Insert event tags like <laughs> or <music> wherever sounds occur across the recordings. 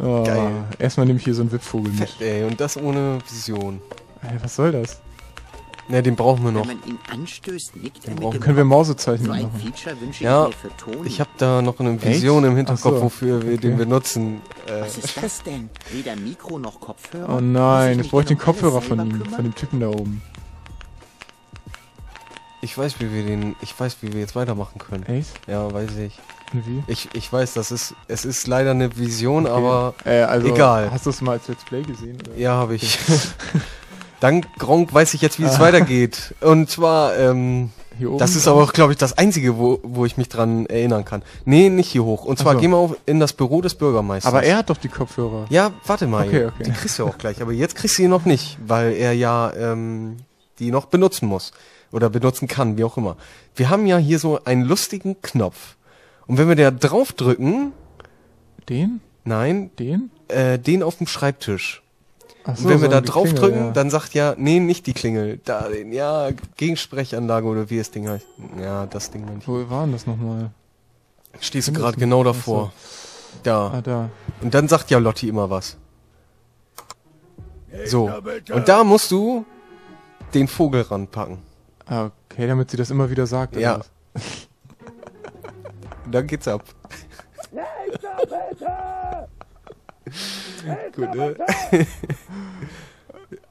Oh, Geil. Erstmal nehme ich hier so einen Wippvogel mit. Fett, ey, und das ohne Vision. Ey, was soll das? Ne, den brauchen wir Wenn noch. man ihn anstößt, nickt mit brauchen- Können wir Kopf. Mausezeichen So machen? Feature wünsche Ja, ich mir für Ton. Ich habe da noch eine Vision im Hinterkopf, so. wofür wir den Okay. benutzen. Äh, Was ist das denn? Weder Mikro noch Kopfhörer? Oh ich nein, jetzt brauche ich den Kopfhörer von selber ihm, kümmern? von dem Typen da oben. Ich weiß, wie wir den, ich weiß, wie wir jetzt weitermachen können. Echt? Ja, weiß ich. Wie? Ich, ich weiß, das ist, es ist leider eine Vision, aber äh, also, egal. Hast du es mal als Let's Play gesehen? Oder? ja, habe ich. <laughs> Dank Gronk weiß ich jetzt, wie Ah. es weitergeht. Und zwar, ähm, das ist aber auch, glaube ich, das Einzige, wo, wo ich mich dran erinnern kann. Nee, nicht hier hoch. Und zwar so. gehen wir auf, in das Büro des Bürgermeisters. Aber er hat doch die Kopfhörer. Ja, warte mal. Okay, okay. Die kriegst du auch gleich. Aber jetzt kriegst du sie noch nicht, weil er ja ähm, die noch benutzen muss. Oder benutzen kann, wie auch immer. Wir haben ja hier so einen lustigen Knopf. Und wenn wir da draufdrücken, Den? nein, Den? äh, den auf dem Schreibtisch. Ach Und wenn wir so da die draufdrücken, Klingel, ja. dann sagt ja, nee, nicht die Klingel. Da, ja, Gegensprechanlage oder wie das Ding heißt. Ja, das Ding meine ich. Wo war denn das nochmal? Stehst du gerade genau Ach so. davor. Da. Ah, da. Und dann sagt ja Lotti immer was. So. Und da musst du den Vogel ranpacken. Ah, okay, damit sie das immer wieder sagt. Ja. <laughs> dann geht's ab. <laughs> Gut, ne? <laughs>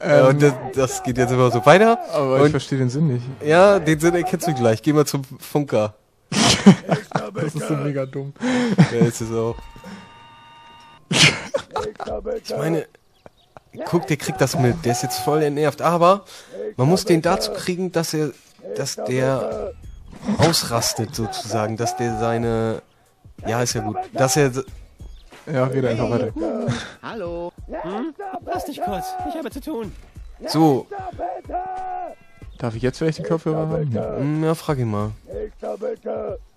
ja, und das, das geht jetzt immer so weiter. Aber ich Und verstehe den Sinn nicht. ja, den Sinn erkennst du gleich. Geh mal zum Funker. Das ist so mega dumm. Ja, ist es auch. Ich meine, guck, der kriegt das mit. Der ist jetzt voll entnervt. Aber man muss den dazu kriegen, dass er, dass der ausrastet sozusagen, dass der seine, ja ist ja gut, dass er, Ja, rede einfach weiter. Hallo? Lass dich kurz, ich habe zu tun. so, Darf ich jetzt vielleicht die Kopfhörer haben? Ja. hm, ja, frag ihn mal.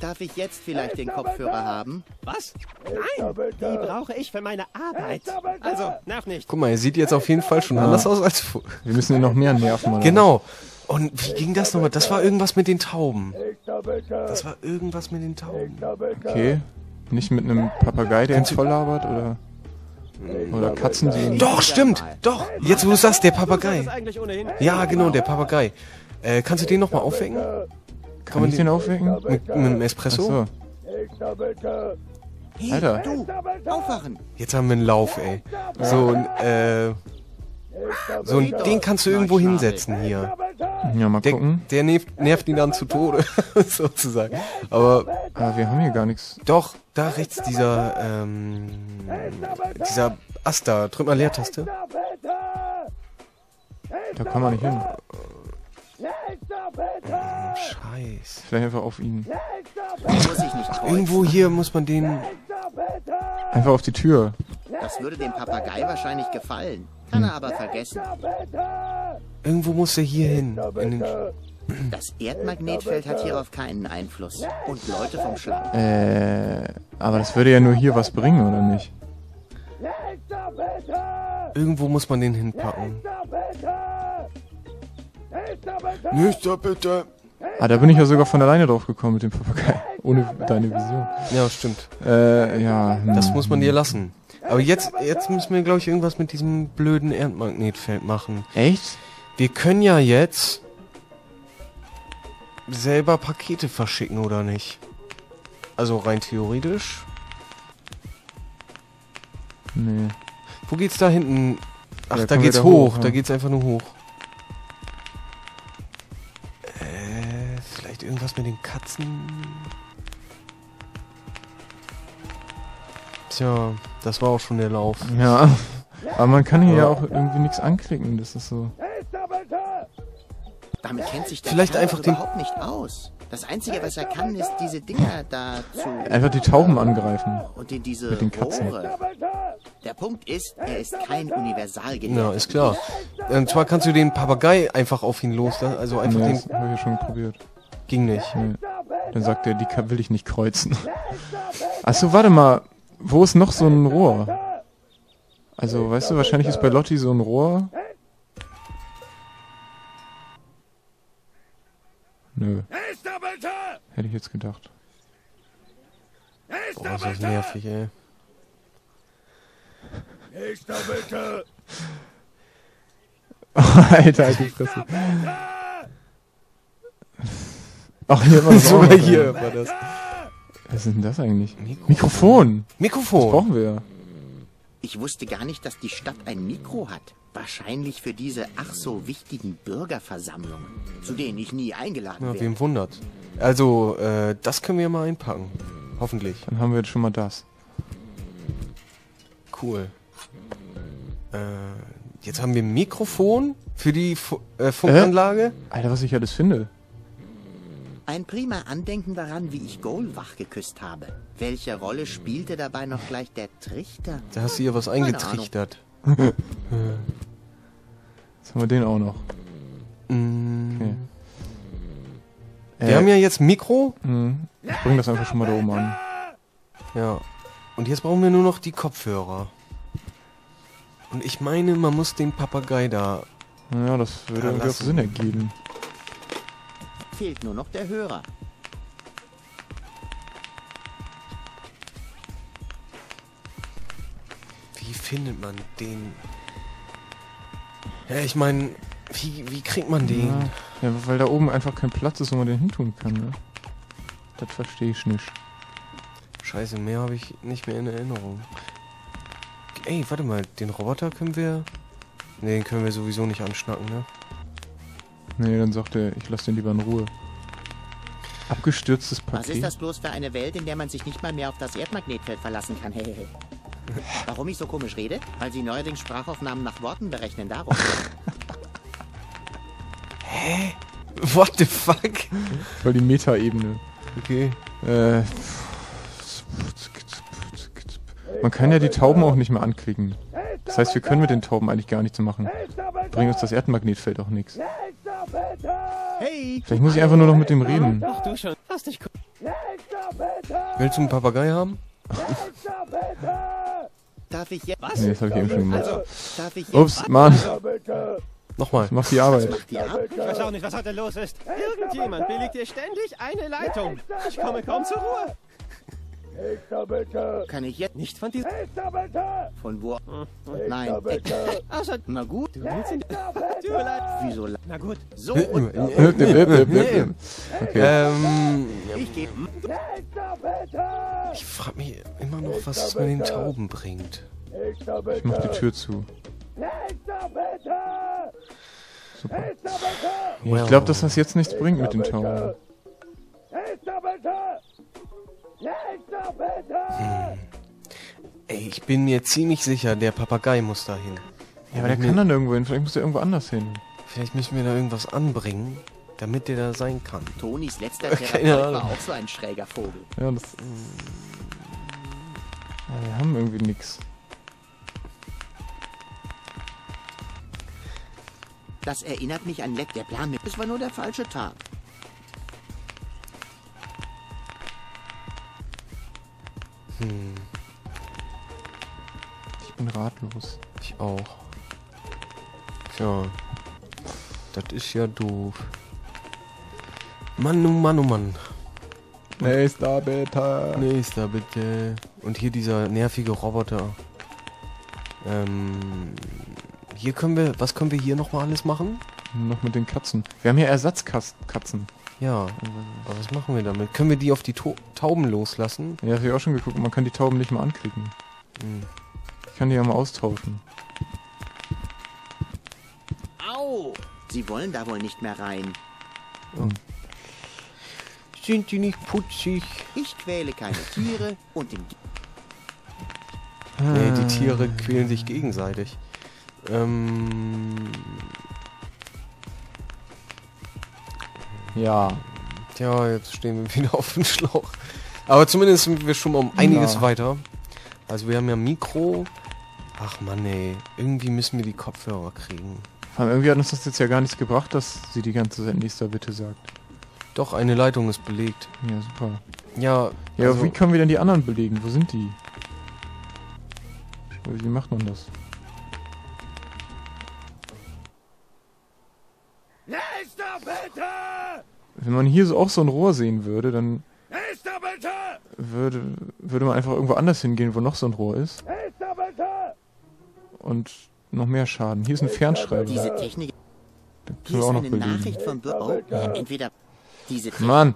Darf ich jetzt vielleicht den Kopfhörer haben? Was? Nein, die brauche ich für meine Arbeit. Also, nerv nicht. Guck mal, er sieht jetzt auf jeden Fall schon anders aus als vor. Wir müssen ihn noch mehr nerven. Oder? Genau. Und wie ging das nochmal? Das war irgendwas mit den Tauben. Das war irgendwas mit den Tauben. Okay. Nicht mit einem Papagei, der ihn voll labert, oder? Oder Katzen, die... Doch, stimmt. Doch. Jetzt, wo du sagst, der Papagei. Ja, genau, der Papagei. Äh, kannst du den nochmal aufwecken? Kann ich den aufwecken? Mit, mit einem Espresso? Achso. Hey, Alter. du, aufwachen. Jetzt haben wir einen Lauf, ey. So ein, äh, so ein, den kannst du irgendwo hinsetzen hier. Ja, mal Der, gucken. der nervt, nervt ihn dann zu Tode, <laughs> sozusagen. Aber Ah, wir haben hier gar nichts. doch, da rechts dieser, ähm, dieser Ast da. Drück mal Leertaste. Da kann man nicht hin. Scheiß. Vielleicht einfach auf ihn. Irgendwo hier muss man den, Einfach auf die Tür. Das würde dem Papagei wahrscheinlich gefallen. Kann er aber vergessen. irgendwo muss er hier hin. In den, Das Erdmagnetfeld hat hierauf keinen Einfluss. Und Leute vom Schlamm. Äh, aber das würde ja nur hier was bringen, oder nicht? irgendwo muss man den hinpacken. Nicht da bitte. Ah, da bin ich ja sogar von alleine drauf gekommen mit dem Papagei. Ohne deine Vision. Ja, stimmt. Äh, ja. hm. Das muss man dir lassen. Aber jetzt, jetzt müssen wir, glaube ich, irgendwas mit diesem blöden Erdmagnetfeld machen. Echt? Wir können ja jetzt selber Pakete verschicken, oder nicht? Also rein theoretisch. Nee. Wo geht's da hinten? Ach, Ja, da geht's hoch. hoch, Da geht's einfach nur hoch. Irgendwas mit den Katzen? Tja, das war auch schon der Lauf. Ja. <laughs> Aber man kann hier ja auch irgendwie nichts anklicken. Das ist so. Damit kennt sich der Vielleicht Kerl einfach den- überhaupt nicht aus. Das Einzige, was er kann, ist diese Dinger da zu... Einfach die Tauben angreifen. Und in diese Mit den Katzen. Rohre. Der Punkt ist, er ist kein Universalgelehrter. Ja, ist klar. Und zwar kannst du den Papagei einfach auf ihn loslassen. Also einfach Nee, den. das habe ich ja schon probiert. Ging nicht. Nee. Dann sagt er, die will ich nicht kreuzen. Achso, warte mal. Wo ist noch so ein Rohr? Also, weißt du, wahrscheinlich ist bei Lotti so ein Rohr. Nö. Hätte ich jetzt gedacht. Boah, ist das nervig, ey. <laughs> Alter, die Fresse. Ach, hier war das <laughs> Sogar hier war das. Was ist denn das eigentlich? Mikrofon. Mikrofon. Das Mikrofon. brauchen wir ja. Ich wusste gar nicht, dass die Stadt ein Mikro hat. Wahrscheinlich für diese ach so wichtigen Bürgerversammlungen, zu denen ich nie eingeladen Ja, werde. wem wundert. Also, äh, das können wir mal einpacken. Hoffentlich. Dann haben wir jetzt schon mal das. Cool. Äh, jetzt haben wir ein Mikrofon für die Fu äh, Funkanlage. Alter, was ich alles finde. Ein prima Andenken daran, wie ich Goal wach geküsst habe. Welche Rolle spielte dabei noch gleich der Trichter? Da hast du ihr was eingetrichtert. <laughs> Jetzt haben wir den auch noch. Mm. Okay. Wir Äh, haben ja jetzt Mikro. mh, ich bring das einfach schon mal da oben an. Ja. Und jetzt brauchen wir nur noch die Kopfhörer. Und ich meine, man muss den Papagei da. Naja, das würde Da irgendwie. Sinn ergeben. Fehlt nur noch der Hörer. Wie findet man den? Ja, ich meine, wie, wie kriegt man den? Ja, ja, weil da oben einfach kein Platz ist, wo man den hintun kann, ne? Das verstehe ich nicht. Scheiße, mehr habe ich nicht mehr in Erinnerung. Ey, warte mal, den Roboter können wir. Ne, den können wir sowieso nicht anschnacken, ne? Nee, dann sagt er, ich lasse den lieber in Ruhe. Abgestürztes Was ist Paket. das bloß für eine Welt, in der man sich nicht mal mehr auf das Erdmagnetfeld verlassen kann? Hehehe. Warum ich so komisch rede? Weil sie neuerdings Sprachaufnahmen nach Worten berechnen, darum. <laughs> What the fuck? Voll die Metaebene. Okay. Äh, man kann ja die Tauben auch nicht mehr anklicken. Das heißt, wir können mit den Tauben eigentlich gar nichts machen. Bringt uns das Erdmagnetfeld auch nichts. Hey! Vielleicht muss ich einfach nur noch mit dem reden. Ach du schon. Lass dich. Willst du einen Papagei haben? Darf ich jetzt... Was? Nee, das habe ich eben schon gemacht. Also, darf ich jetzt... Ups, Mann, Nochmal. mach die Arbeit. Die? Ich weiß auch nicht, was heute los ist. Irgendjemand billigt dir ständig eine Leitung. Ich komme kaum zur Ruhe. Kann ich jetzt... Nicht von diesem... Von wo... Nein. Äh, Außer... <laughs> na gut. Du willst ihn... Tut mir leid. Wieso... Na gut. So und... Okay. Ähm, Ich gebe... ich frage mich immer noch, was es mit den Tauben bringt. Ich mach die Tür zu. Super. Ja, ich glaube, dass das jetzt nichts bringt mit den Tauben. Ey, ich bin mir ziemlich sicher, der Papagei muss da hin. Ja, aber der kann dann irgendwo hin. Vielleicht muss er irgendwo anders hin. Vielleicht müssen wir da irgendwas anbringen, damit der da sein kann. Tonis letzter <laughs> Therapeut war auch so ein schräger Vogel. Ja, das... Ja, wir haben irgendwie nichts. Das erinnert mich an Leck. Der Plan mit... Es war nur der falsche Tag. Ich bin ratlos. Ich auch. Tja. Das ist ja doof. Mann, oh Mann, oh Mann. Nächster bitte. Nächster bitte. Und hier dieser nervige Roboter. Ähm, hier können wir, was können wir hier nochmal alles machen? Noch mit den Katzen. Wir haben hier Ersatzkatzen. Ja, aber was machen wir damit? Können wir die auf die to Tauben loslassen? Ja, habe ich auch schon geguckt. Man kann die Tauben nicht mal anklicken. Hm. Ich kann die ja mal austauschen. Au! Sie wollen da wohl nicht mehr rein. Sind die nicht putzig? Ich quäle keine Tiere und im... Nee, die Tiere quälen sich gegenseitig. Ähm, Ja. tja, jetzt stehen wir <laughs> wieder auf dem Schlauch. Aber zumindest sind wir schon mal um einiges Ja. weiter. Also wir haben ja Mikro. Ach man, ey. Irgendwie müssen wir die Kopfhörer kriegen. Vor allem irgendwie hat uns das jetzt ja gar nichts gebracht, dass sie die ganze Zeit nächster Bitte sagt. Doch, eine Leitung ist belegt. Ja, super. Ja, Ja, also, wie können wir denn die anderen belegen? Wo sind die? Wie macht man das? Wenn man hier so auch so ein Rohr sehen würde, dann würde, würde man einfach irgendwo anders hingehen, wo noch so ein Rohr ist. und noch mehr Schaden. Hier ist ein Fernschreiber. Diese Technik. Den können Hier wir ist auch noch eine belegen. Nachricht vom Bürger. Oh, entweder diese Technik. Mann,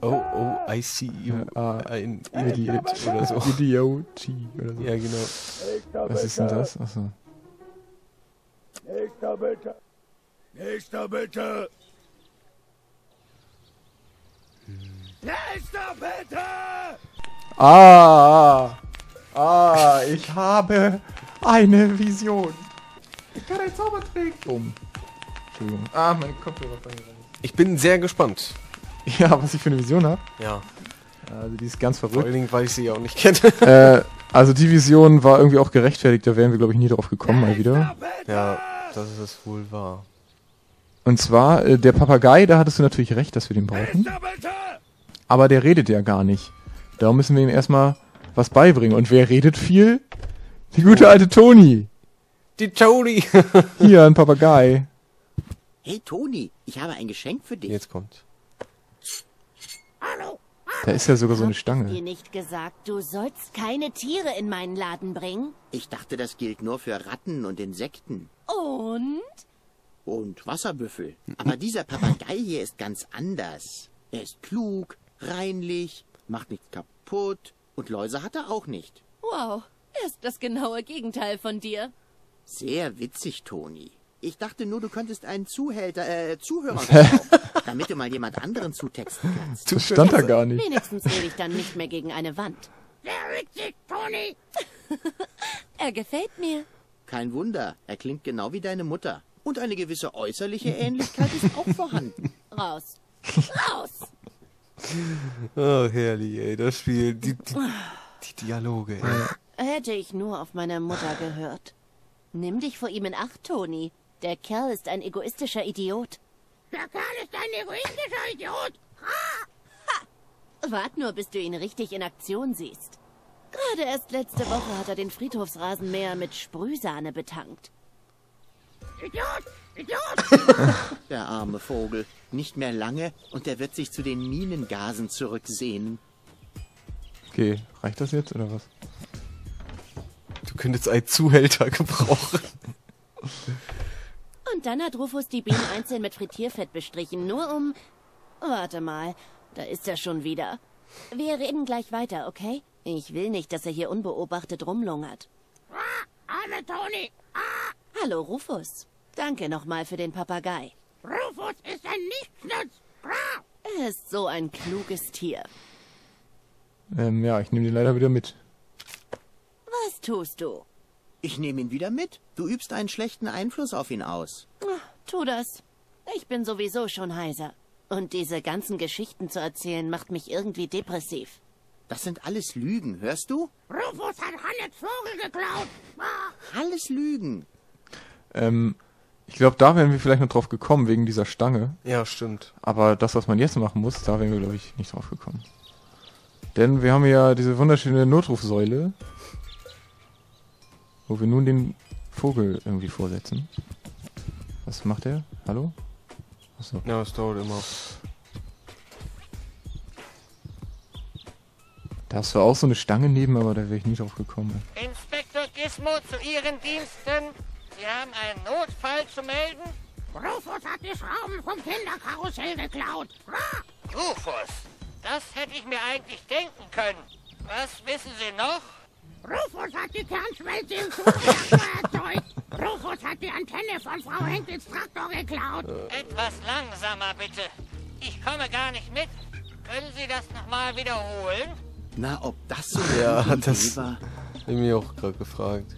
Oh, oh, I see you. Ah, Ein Idiot oder so. Idiotie oder so. Ja, genau. Was ist denn das? Achso. Nächster bitte. Nächster bitte. Nächster bitte. Ah, ah, ich habe eine Vision. Ich kann einen Zaubertrick. Bumm. Entschuldigung. Ah, mein Kopfhörer fallen rein. Ich bin sehr gespannt. Ja, was ich für eine Vision habe. Ja. Also die ist ganz Vor verrückt. allen Dingen, weil ich sie ja auch nicht kenne. <laughs> äh, also die Vision war irgendwie auch gerechtfertigt. Da wären wir, glaube ich, nie drauf gekommen mal wieder. ja, das ist es wohl wahr. Und zwar, äh, der Papagei, da hattest du natürlich recht, dass wir den brauchen. Aber der redet ja gar nicht. Darum müssen wir ihm erstmal was beibringen. Und wer redet viel? Die gute alte Toni. Die Tony! <laughs> Hier, ein Papagei. Hey Toni, ich habe ein Geschenk für dich. Jetzt kommt. Da ist ja sogar so eine Dir Stange. nicht gesagt, du sollst keine Tiere in meinen Laden bringen? Ich dachte, das gilt nur für Ratten und Insekten. Und? Und Wasserbüffel. Aber dieser Papagei hier ist ganz anders. Er ist klug, reinlich, macht nichts kaputt und Läuse hat er auch nicht. Wow, er ist das genaue Gegenteil von dir. Sehr witzig, Toni. Ich dachte nur, du könntest einen Zuhälter, äh, Zuhörer <laughs> gebrauchen, damit du mal jemand anderen zutexten kannst. Das stand da gar nicht. Wenigstens rede ich dann nicht mehr gegen eine Wand. Sehr witzig, Toni. <laughs> Er gefällt mir. Kein Wunder, er klingt genau wie deine Mutter. Und eine gewisse äußerliche Ähnlichkeit ist auch vorhanden. <laughs> Raus. Raus! Oh, herrlich, ey. Das Spiel. Die, die, die Dialoge, ey. Hätte ich nur auf meine Mutter gehört. Nimm dich vor ihm in Acht, Toni. Der Kerl ist ein egoistischer Idiot. Der Kerl ist ein egoistischer Idiot. Wart nur, bis du ihn richtig in Aktion siehst. Gerade erst letzte Woche hat er den Friedhofsrasenmäher mit Sprühsahne betankt. Idiot. Idiot. <laughs> Der arme Vogel. Nicht mehr lange und er wird sich zu den Minengasen zurücksehnen. Okay, reicht das jetzt oder was? Du könntest einen Zuhälter gebrauchen. Und dann hat Rufus die Bienen einzeln mit Frittierfett bestrichen, nur um... Warte mal, da ist er schon wieder. Wir reden gleich weiter, okay? Ich will nicht, dass er hier unbeobachtet rumlungert. Arme Toni. Hallo, Rufus. Danke nochmal für den Papagei. Rufus ist ein Nichtsnutz. Er ist so ein kluges Tier. Ähm, ja, ich nehme den leider wieder mit. Was tust du? Ich nehme ihn wieder mit. Du übst einen schlechten Einfluss auf ihn aus. Ach, tu das. Ich bin sowieso schon heiser. Und diese ganzen Geschichten zu erzählen macht mich irgendwie depressiv. Das sind alles Lügen, hörst du? Rufus hat Hannes Vogel geklaut. Alles Lügen. Ähm, ich glaube, da wären wir vielleicht noch drauf gekommen, wegen dieser Stange. Ja, stimmt. Aber das, was man jetzt machen muss, da wären wir, glaube ich, nicht drauf gekommen. Denn wir haben ja diese wunderschöne Notrufsäule, wo wir nun den Vogel irgendwie vorsetzen. Was macht er? Hallo? Achso. Ja, es dauert immer. Da hast du auch so eine Stange neben, aber da wäre ich nie drauf gekommen. Inspektor Gizmo zu Ihren Diensten. Sie haben einen Notfall zu melden? Rufus hat die Schrauben vom Kinderkarussell geklaut. Rufus, das hätte ich mir eigentlich denken können. Was wissen Sie noch? Rufus hat die Kernschmelze im Zugreaktor <laughs> erzeugt. Rufus hat die Antenne von Frau Henkels Traktor geklaut. Etwas langsamer bitte. Ich komme gar nicht mit. Können Sie das nochmal wiederholen? Na, ob das so Ja, das- war? Ich mir auch gerade gefragt.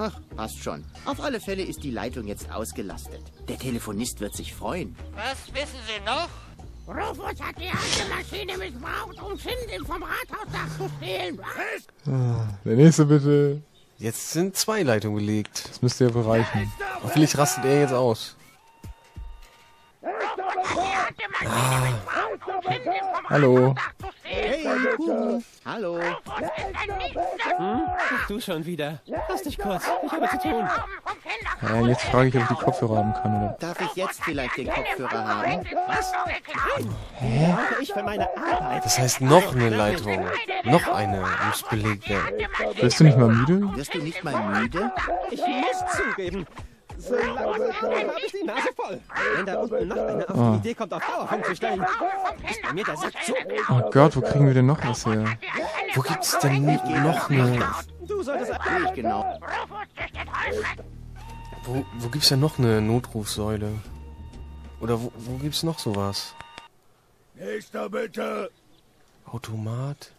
Ach, passt schon. Auf alle Fälle ist die Leitung jetzt ausgelastet. Der Telefonist wird sich freuen. Was wissen Sie noch? Rufus hat die alte Maschine missbraucht, um Schindeln vom Rathausdach zu stehlen. Der nächste bitte. Jetzt sind zwei Leitungen belegt. Das müsste ja bereichen. Hoffentlich rastet er jetzt aus. Hallo. Hey, Kuhu. Hallo. Du schon wieder. Lass dich kurz. Ich habe zu tun. Ja, jetzt frage ich, ob ich die Kopfhörer haben kann, oder? Darf ich jetzt vielleicht den Kopfhörer haben? Was? Brauche ich für meine Arbeit. Das heißt, noch eine Leitung. Noch eine muss belegt werden. Bist du nicht mal müde? Wirst du nicht mal müde? Ich muss zugeben, so langsam habe ich die Nase voll. Wenn da unten noch einer auf Ah. die Idee kommt, auf Dauerfunk zu stellen, ist bei mir der Sack zu. Oh Gott, wo kriegen wir denn noch was her? Wo gibt's denn noch eine... Du solltest... Sehe ich genau. Wo, wo gibt's denn noch eine Notrufsäule? Oder wo, wo gibt's noch sowas? Nächster bitte. Automat?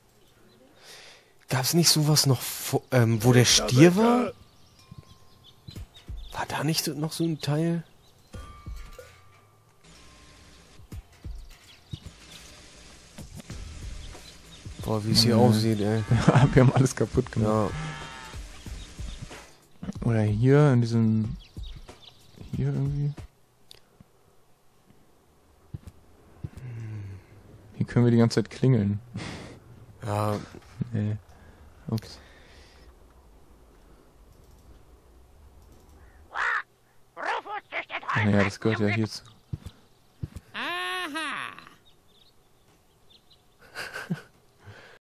Gab's nicht sowas noch, vor- ähm, wo der Stier war? War da nicht noch so ein Teil? Boah, wie es hier Nee. aussieht, ey. <laughs> wir haben alles kaputt gemacht. Ja, Oder hier in diesem... Hier irgendwie? Hier können wir die ganze Zeit klingeln. ja, <laughs> Nee. Ups. Naja, das gehört ja hierzu.